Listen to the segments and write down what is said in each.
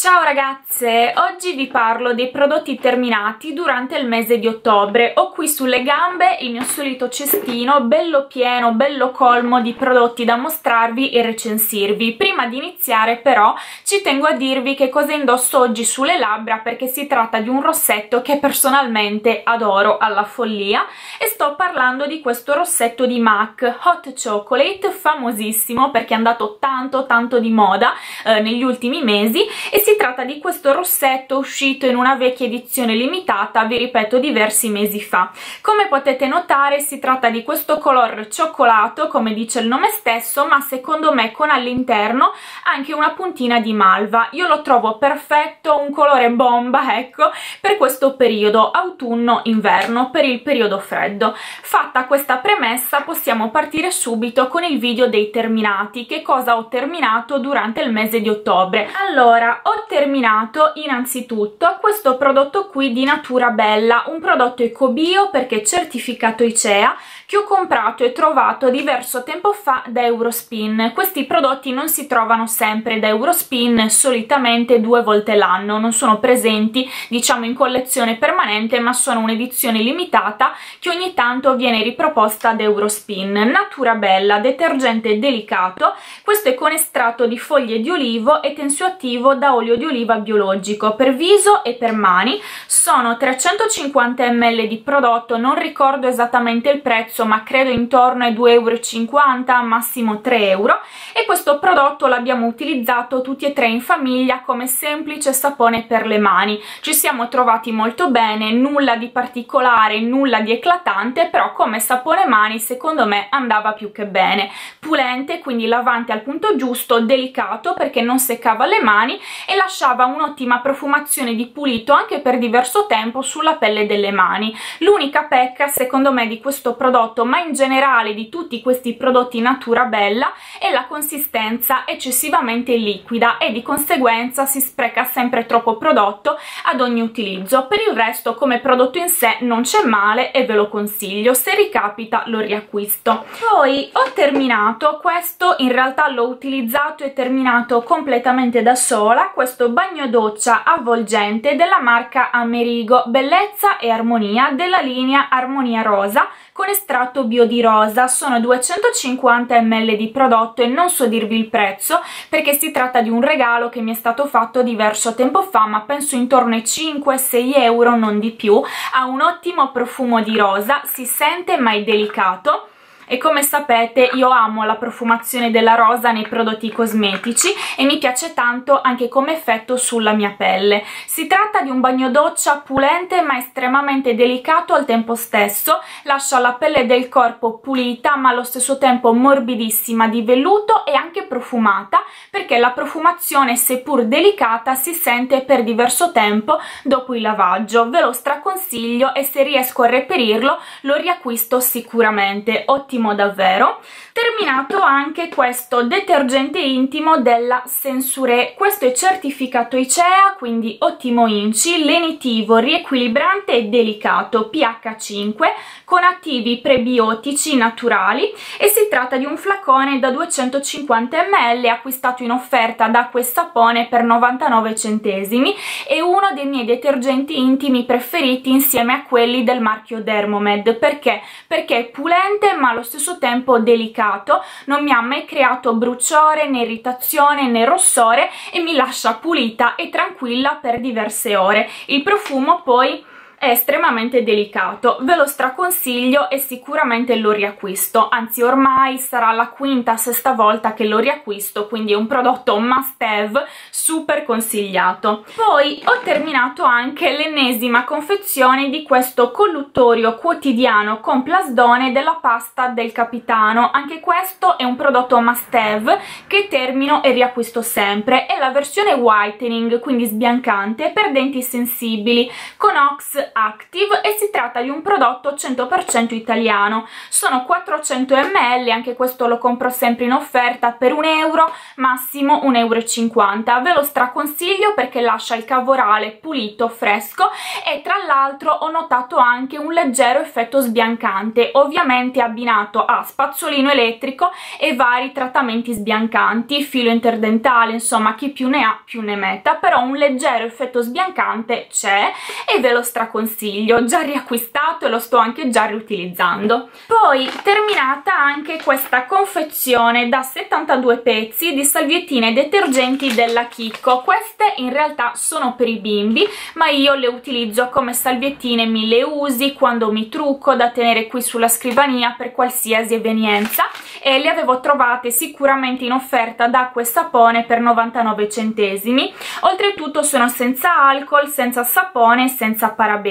Ciao ragazze, oggi vi parlo dei prodotti terminati durante il mese di ottobre. Ho qui sulle gambe il mio solito cestino bello pieno, bello colmo di prodotti da mostrarvi e recensirvi. Prima di iniziare però ci tengo a dirvi che cosa indosso oggi sulle labbra perché si tratta di un rossetto che personalmente adoro alla follia e sto parlando di questo rossetto di MAC Hot Chocolate, famosissimo perché è andato tanto tanto di moda eh, negli ultimi mesi e si tratta di questo rossetto uscito in una vecchia edizione limitata, vi ripeto, diversi mesi fa. Come potete notare si tratta di questo color cioccolato, come dice il nome stesso, ma secondo me con all'interno anche una puntina di malva. Io lo trovo perfetto, un colore bomba, ecco, per questo periodo autunno-inverno, per il periodo freddo. Fatta questa premessa possiamo partire subito con il video dei terminati, che cosa ho terminato durante il mese di ottobre. Allora, ho terminato innanzitutto questo prodotto qui di Natura Bella, un prodotto ecobio perché certificato ICEA che ho comprato e trovato diverso tempo fa da Eurospin. Questi prodotti non si trovano sempre da Eurospin, solitamente due volte l'anno, non sono presenti diciamo in collezione permanente ma sono un'edizione limitata che ogni tanto viene riproposta da Eurospin. Natura Bella, detergente delicato, questo è con estratto di foglie di olivo e tensioattivo da olio di oliva biologico. Per viso e per mani, sono 350 ml di prodotto, non ricordo esattamente il prezzo prezzo ma credo intorno ai 2,50 euro massimo 3 euro. E questo prodotto l'abbiamo utilizzato tutti e tre in famiglia come semplice sapone per le mani. Ci siamo trovati molto bene nulla di particolare nulla di eclatante però come sapone mani secondo me andava più che bene. Pulente quindi lavante al punto giusto delicato perché non seccava le mani e lasciava un'ottima profumazione di pulito anche per diverso tempo sulla pelle delle mani. L'unica pecca secondo me di questo prodotto ma in generale di tutti questi prodotti natura bella è la consistenza eccessivamente liquida e di conseguenza si spreca sempre troppo prodotto ad ogni utilizzo. Per il resto come prodotto in sé non c'è male e ve lo consiglio. Se ricapita lo riacquisto. Poi ho terminato. Questo in realtà l'ho utilizzato e terminato completamente da sola. Questo bagno doccia avvolgente della marca Amerigo Bellezza e Armonia della linea Armonia Rosa con estratto bio di rosa, sono 250 ml di prodotto e non so dirvi il prezzo perché si tratta di un regalo che mi è stato fatto diverso tempo fa ma penso intorno ai 5-6 euro, non di più, ha un ottimo profumo di rosa, si sente ma è delicato e come sapete io amo la profumazione della rosa nei prodotti cosmetici e mi piace tanto anche come effetto sulla mia pelle. Si tratta di un bagno doccia pulente ma estremamente delicato al tempo stesso, lascia la pelle del corpo pulita ma allo stesso tempo morbidissima di velluto e anche profumata perché la profumazione seppur delicata si sente per diverso tempo dopo il lavaggio. Ve lo straconsiglio e se riesco a reperirlo lo riacquisto sicuramente. Ottimo ottimo davvero terminato anche questo detergente intimo della Sensure questo è certificato ICEA quindi ottimo inci, lenitivo, riequilibrante e delicato pH 5 con attivi prebiotici naturali. E si tratta di un flacone da 250 ml acquistato in offerta da Sapone per 99 centesimi è uno dei miei detergenti intimi preferiti insieme a quelli del marchio Dermomed. Perché? perché è pulente ma allo stesso tempo delicato, non mi ha mai creato bruciore, né irritazione, né rossore e mi lascia pulita e tranquilla per diverse ore. Il profumo poi è estremamente delicato, ve lo straconsiglio e sicuramente lo riacquisto, anzi ormai sarà la quinta, sesta volta che lo riacquisto, quindi è un prodotto must have, super consigliato. Poi ho terminato anche l'ennesima confezione di questo colluttorio quotidiano con plasdone della pasta del capitano, anche questo è un prodotto must have che termino e riacquisto sempre, è la versione whitening, quindi sbiancante, per denti sensibili, con Ox Active e si tratta di un prodotto 100% italiano. Sono 400 ml, anche questo lo compro sempre in offerta per un euro, massimo 1,50 euro. Ve lo straconsiglio perché lascia il cavo orale pulito, fresco e tra l'altro ho notato anche un leggero effetto sbiancante, ovviamente abbinato a spazzolino elettrico e vari trattamenti sbiancanti, filo interdentale, insomma chi più ne ha più ne metta, però un leggero effetto sbiancante c'è e ve lo straconsiglio, già riacquistato e lo sto anche già riutilizzando. Poi terminata anche questa confezione da 72 pezzi di salviettine detergenti della Chicco, queste in realtà sono per i bimbi ma io le utilizzo come salviettine mille usi quando mi trucco da tenere qui sulla scrivania per qualsiasi evenienza. E le avevo trovate sicuramente in offerta da acqua e sapone per 99 centesimi. Oltretutto sono senza alcol, senza sapone, senza parabeni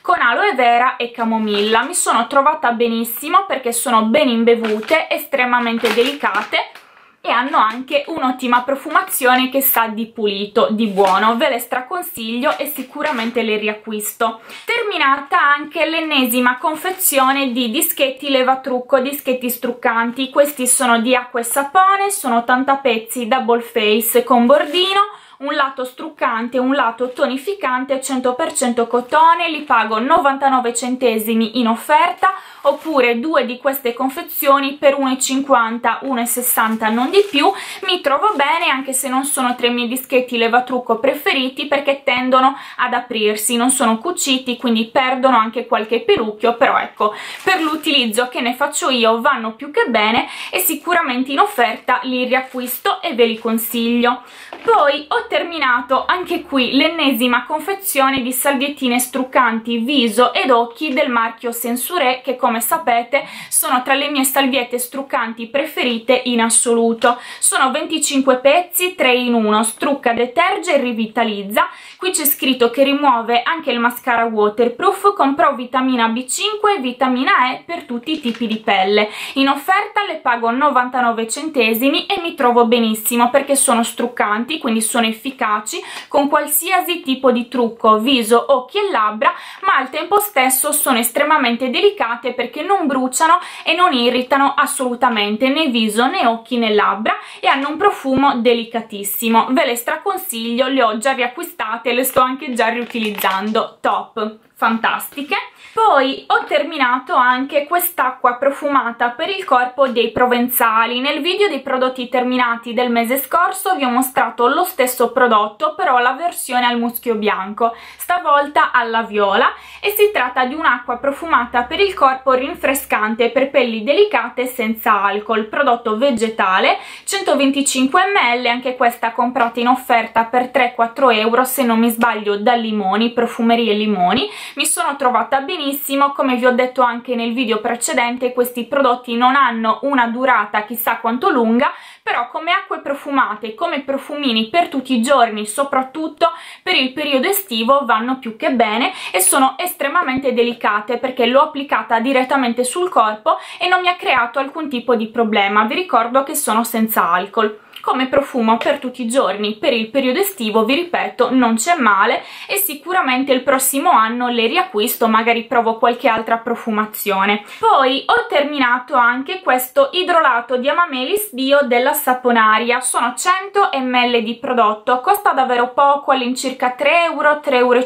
con aloe vera e camomilla. Mi sono trovata benissimo perché sono ben imbevute, estremamente delicate e hanno anche un'ottima profumazione che sa di pulito, di buono, ve le straconsiglio e sicuramente le riacquisto. Terminata anche l'ennesima confezione di dischetti levatrucco, dischetti struccanti, questi sono di acqua e sapone, sono 80 pezzi double face con bordino, un lato struccante un lato tonificante 100% cotone, li pago 99 centesimi in offerta oppure due di queste confezioni per 1,50 1,60 non di più. Mi trovo bene anche se non sono tra i miei dischetti levatrucco preferiti perché tendono ad aprirsi non sono cuciti quindi perdono anche qualche pelucchio però ecco per l'utilizzo che ne faccio io vanno più che bene e sicuramente in offerta li riacquisto e ve li consiglio. Poi ho terminato anche qui l'ennesima confezione di salviettine struccanti viso ed occhi del marchio Sensuré che come sapete sono tra le mie salviette struccanti preferite in assoluto. Sono 25 pezzi 3 in 1 strucca, deterge e rivitalizza. Qui c'è scritto che rimuove anche il mascara waterproof con pro vitamina B5 e vitamina E per tutti i tipi di pelle. In offerta le pago 99 centesimi e mi trovo benissimo perché sono struccanti quindi sono efficaci con qualsiasi tipo di trucco viso, occhi e labbra ma al tempo stesso sono estremamente delicate perché non bruciano e non irritano assolutamente né viso né occhi né labbra e hanno un profumo delicatissimo. Ve le straconsiglio, le ho già riacquistate le sto anche già riutilizzando. Top fantastiche. Poi ho terminato anche quest'acqua profumata per il corpo dei provenzali. Nel video dei prodotti terminati del mese scorso vi ho mostrato lo stesso prodotto però la versione al muschio bianco stavolta alla viola. E si tratta di un'acqua profumata per il corpo rinfrescante per pelli delicate senza alcol. Prodotto vegetale 125 ml anche questa comprata in offerta per 3-4 euro se non mi sbaglio da limoni profumerie limoni mi sono trovata benissimo come vi ho detto anche nel video precedente questi prodotti non hanno una durata chissà quanto lunga però come acque profumate come profumini per tutti i giorni soprattutto per il periodo estivo vanno più che bene e sono estremamente delicate perché l'ho applicata direttamente sul corpo e non mi ha creato alcun tipo di problema. Vi ricordo che sono senza alcol come profumo per tutti i giorni. Per il periodo estivo vi ripeto non c'è male e sicuramente il prossimo anno le riacquisto magari provo qualche altra profumazione. Poi ho terminato anche questo idrolato di Amamelis Bio della Saponaria. Sono 100 ml di prodotto costa davvero poco all'incirca 3 euro 3,50 euro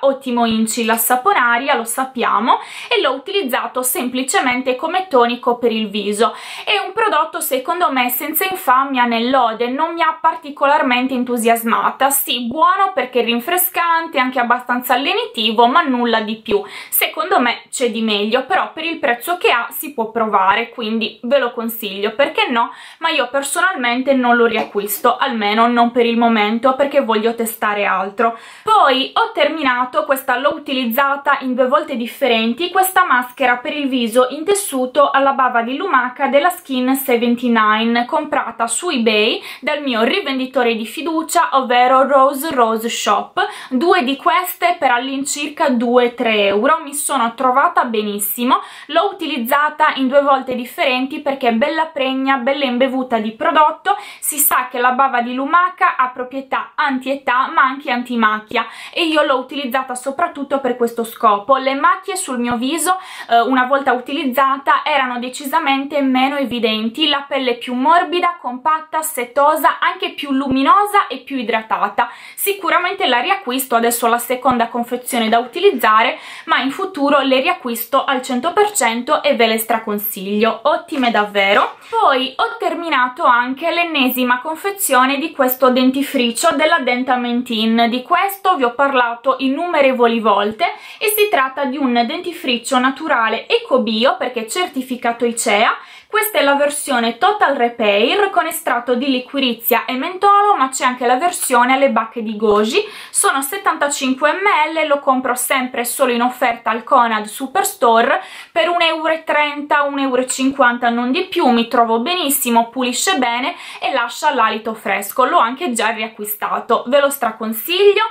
ottimo inci. La Saponaria lo sappiamo e l'ho utilizzato semplicemente come tonico per il viso. È un prodotto secondo me senza infamia nell'ode non mi ha particolarmente entusiasmata. Sì buono perché rinfrescante anche abbastanza lenitivo ma nulla di più. Secondo me c'è di meglio però per il prezzo che ha si può provare quindi ve lo consiglio. Perché no? Ma io personalmente non lo riacquisto almeno non per il momento perché voglio testare altro. Poi ho terminato questa l'ho utilizzata in due volte differenti questa maschera per il viso in tessuto alla bava di lumaca della skin 79 comprata su ebay dal mio rivenditore di fiducia ovvero Rose Rose Shop. Due di queste per all'incirca 2-3 euro. Mi sono trovata benissimo. L'ho utilizzata in due volte differenti perché è bella pregna bella imbevuta di prodotto. Si sa che la bava di lumaca ha proprietà anti-età ma anche antimacchia. E io l'ho utilizzata soprattutto per questo scopo. Le macchie sul mio viso eh, una volta utilizzata erano decisamente meno evidenti. La pelle più morbida compatta setosa anche più luminosa e più idratata. Sicuramente la riacquisto adesso la seconda confezione da utilizzare ma in futuro le riacquisto al 100% e ve le straconsiglio. Ottime davvero. Poi ho terminato anche l'ennesima confezione di questo dentifricio della Dentamentin di questo vi ho parlato innumerevoli volte e si tratta di un dentifricio naturale eco bio perché certificato ICEA questa è la versione Total Repair con estratto di liquirizia e mentolo, ma c'è anche la versione alle bacche di goji. Sono 75 ml, lo compro sempre solo in offerta al Conad Superstore per 1,30 euro, 1,50 euro non di più, mi trovo benissimo, pulisce bene e lascia l'alito fresco. L'ho anche già riacquistato, ve lo straconsiglio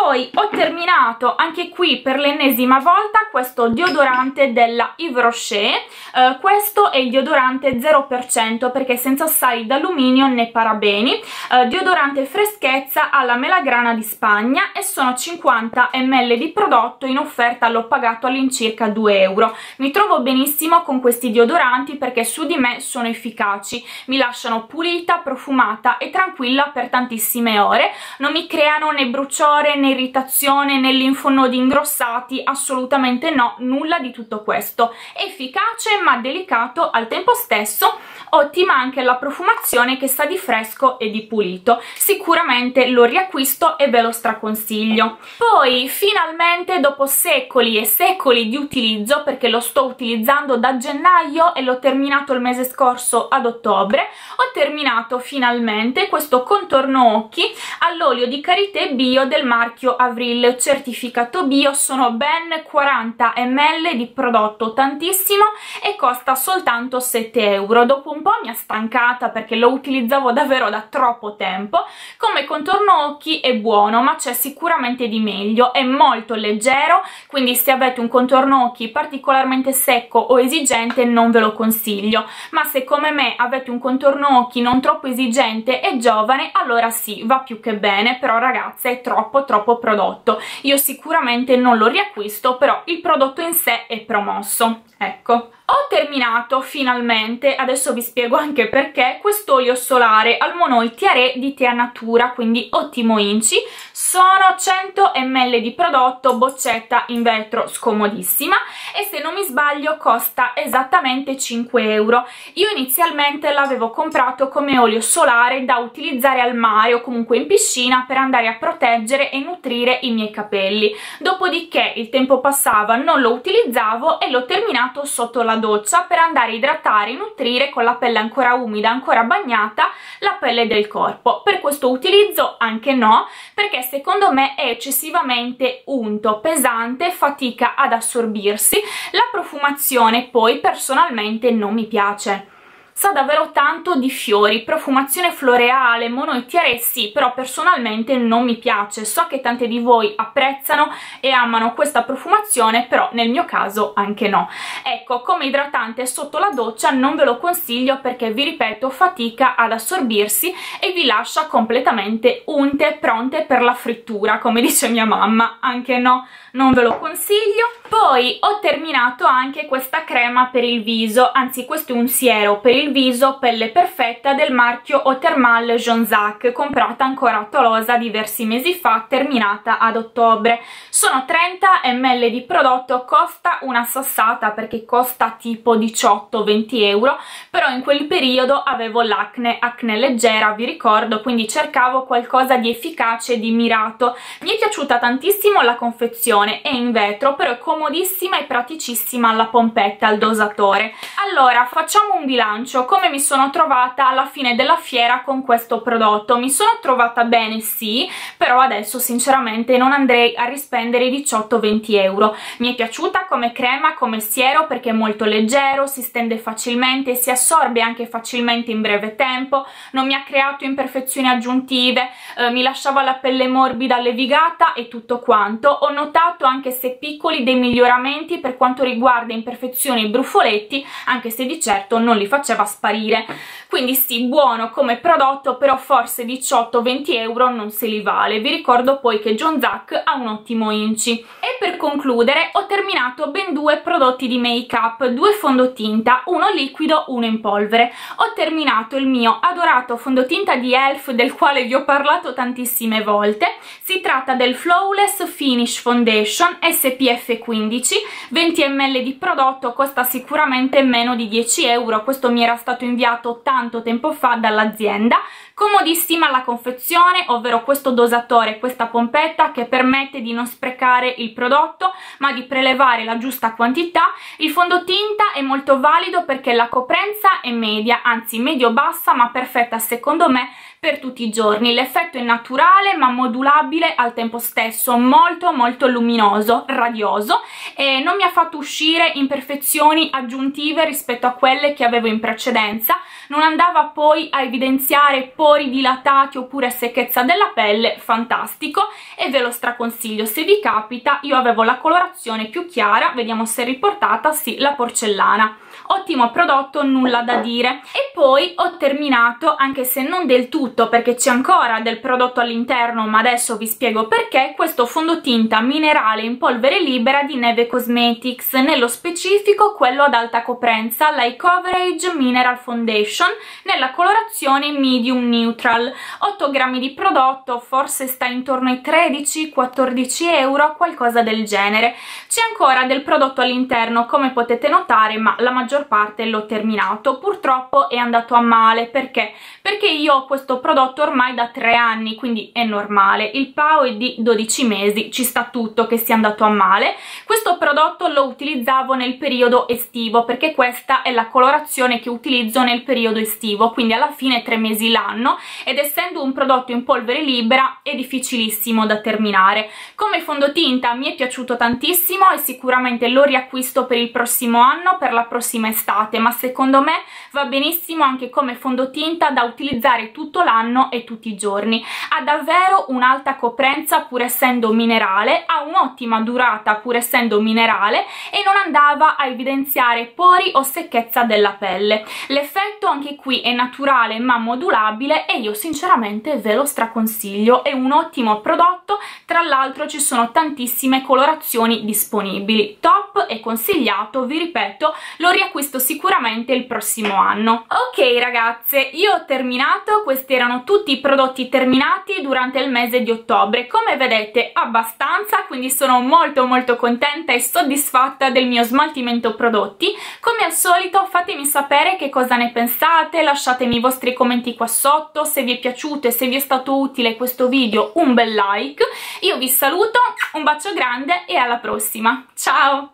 poi ho terminato anche qui per l'ennesima volta questo deodorante della Yves Rocher. Uh, questo è il deodorante 0% perché senza sali d'alluminio né parabeni. Uh, deodorante freschezza alla melagrana di Spagna e sono 50 ml di prodotto in offerta l'ho pagato all'incirca 2 euro. Mi trovo benissimo con questi deodoranti perché su di me sono efficaci. Mi lasciano pulita, profumata e tranquilla per tantissime ore. Non mi creano né bruciore né irritazione né linfonodi ingrossati? Assolutamente no, nulla di tutto questo. Efficace ma delicato al tempo stesso. Ottima anche la profumazione che sa di fresco e di pulito. Sicuramente lo riacquisto e ve lo straconsiglio. Poi finalmente dopo secoli e secoli di utilizzo perché lo sto utilizzando da gennaio e l'ho terminato il mese scorso ad ottobre ho terminato finalmente questo contorno occhi all'olio di karité bio del marchio Avril certificato bio sono ben 40 ml di prodotto tantissimo e costa soltanto 7 euro. Dopo un po' mi ha stancata perché lo utilizzavo davvero da troppo tempo come contorno occhi è buono ma c'è sicuramente di meglio è molto leggero quindi se avete un contorno occhi particolarmente secco o esigente non ve lo consiglio. Ma se come me avete un contorno occhi non troppo esigente e giovane allora sì va più che bene però ragazze è troppo troppo prodotto. Io sicuramente non lo riacquisto però il prodotto in sé è promosso ecco ho terminato finalmente, adesso vi spiego anche perché, quest'olio solare al Monoi Tiare di Tea Natura, quindi ottimo inci, sono 100 ml di prodotto, boccetta in vetro scomodissima. E se non mi sbaglio costa esattamente 5 euro. Io inizialmente l'avevo comprato come olio solare da utilizzare al mare o comunque in piscina per andare a proteggere e nutrire i miei capelli, dopodiché il tempo passava, non lo utilizzavo e l'ho terminato sotto la doccia per andare a idratare e nutrire con la pelle ancora umida, ancora bagnata, la pelle del corpo. Per questo utilizzo anche no, perché secondo me è eccessivamente unto, pesante, fatica ad assorbirsi. La profumazione poi personalmente non mi piace sa davvero tanto di fiori, profumazione floreale, monoitiere sì, però personalmente non mi piace, so che tante di voi apprezzano e amano questa profumazione, però nel mio caso anche no. Ecco, come idratante sotto la doccia non ve lo consiglio perché vi ripeto fatica ad assorbirsi e vi lascia completamente unte, pronte per la frittura, come dice mia mamma, anche no, non ve lo consiglio. Poi ho terminato anche questa crema per il viso, anzi questo è un siero per il viso pelle perfetta del marchio Eau Thermale Jonzac comprata ancora a Tolosa diversi mesi fa terminata ad ottobre. Sono 30 ml di prodotto costa una sassata perché costa tipo 18-20 euro però in quel periodo avevo l'acne acne leggera vi ricordo quindi cercavo qualcosa di efficace di mirato. Mi è piaciuta tantissimo la confezione è in vetro però è comodissima e praticissima alla pompetta al dosatore. Allora facciamo un bilancio. Come mi sono trovata alla fine della fiera con questo prodotto? Mi sono trovata bene sì però adesso sinceramente non andrei a rispendere 18-20 euro. Mi è piaciuta come crema come siero perché è molto leggero si stende facilmente si assorbe anche facilmente in breve tempo non mi ha creato imperfezioni aggiuntive eh, mi lasciava la pelle morbida levigata e tutto quanto. Ho notato anche se piccoli dei miglioramenti per quanto riguarda imperfezioni e brufoletti anche se di certo non li faceva sparire. Quindi sì buono come prodotto però forse 18-20 euro non se li vale. Vi ricordo poi che John Zack ha un ottimo inci. E per concludere ho terminato ben due prodotti di make up due fondotinta uno liquido uno in polvere. Ho terminato il mio adorato fondotinta di ELF del quale vi ho parlato tantissime volte. Si tratta del Flawless Finish Foundation SPF 15 20 ml di prodotto costa sicuramente meno di 10 euro. Questo mi era stato inviato tanto tempo fa dall'azienda comodissima la confezione ovvero questo dosatore questa pompetta che permette di non sprecare il prodotto ma di prelevare la giusta quantità. Il fondotinta è molto valido perché la coprenza è media anzi medio bassa ma perfetta secondo me per tutti i giorni. L'effetto è naturale ma modulabile al tempo stesso molto molto luminoso radioso e non mi ha fatto uscire imperfezioni aggiuntive rispetto a quelle che avevo in precedenza. Non andava poi a evidenziare pori dilatati oppure secchezza della pelle, fantastico e ve lo straconsiglio. Se vi capita, io avevo la colorazione più chiara, vediamo se è riportata, sì, la porcellana ottimo prodotto, nulla da dire. E poi ho terminato, anche se non del tutto perché c'è ancora del prodotto all'interno ma adesso vi spiego perché, questo fondotinta minerale in polvere libera di Neve Cosmetics, nello specifico quello ad alta coprenza, la Coverage Mineral Foundation nella colorazione Medium Neutral. 8 grammi di prodotto, forse sta intorno ai 13-14 euro, qualcosa del genere. C'è ancora del prodotto all'interno come potete notare ma la maggior maggior parte l'ho terminato. Purtroppo è andato a male perché? Perché io ho questo prodotto ormai da tre anni quindi è normale. Il PAO è di 12 mesi ci sta tutto che sia andato a male. Questo prodotto lo utilizzavo nel periodo estivo perché questa è la colorazione che utilizzo nel periodo estivo quindi alla fine tre mesi l'anno. Ed essendo un prodotto in polvere libera è difficilissimo da terminare. Come fondotinta mi è piaciuto tantissimo e sicuramente lo riacquisto per il prossimo anno per la prossima prossima estate ma secondo me va benissimo anche come fondotinta da utilizzare tutto l'anno e tutti i giorni. Ha davvero un'alta coprenza pur essendo minerale ha un'ottima durata pur essendo minerale e non andava a evidenziare pori o secchezza della pelle. L'effetto anche qui è naturale ma modulabile e io sinceramente ve lo straconsiglio. È un ottimo prodotto tra l'altro ci sono tantissime colorazioni disponibili. Top e consigliato vi ripeto lo riacquisto acquisto sicuramente il prossimo anno. Ok ragazze, io ho terminato, questi erano tutti i prodotti terminati durante il mese di ottobre. Come vedete abbastanza, quindi sono molto molto contenta e soddisfatta del mio smaltimento prodotti. Come al solito fatemi sapere che cosa ne pensate, lasciatemi i vostri commenti qua sotto, se vi è piaciuto e se vi è stato utile questo video un bel like. Io vi saluto, un bacio grande e alla prossima. Ciao!